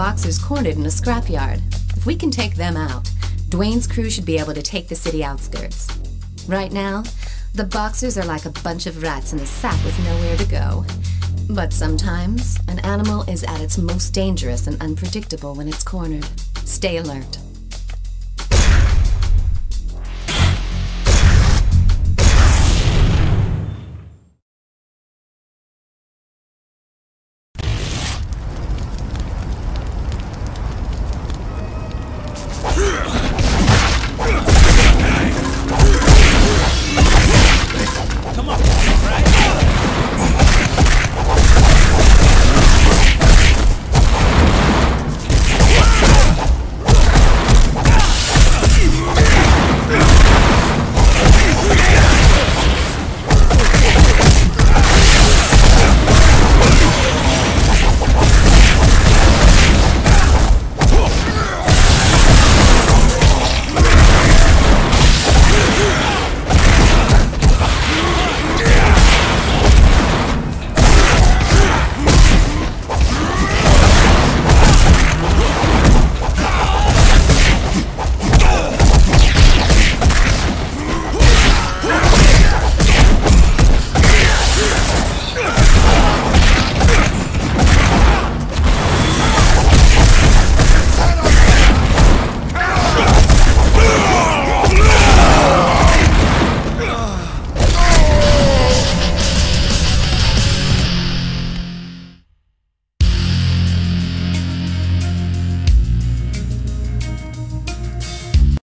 boxers cornered in a scrapyard. If we can take them out, Dwayne's crew should be able to take the city outskirts. Right now, the boxers are like a bunch of rats in a sack with nowhere to go. But sometimes, an animal is at its most dangerous and unpredictable when it's cornered. Stay alert.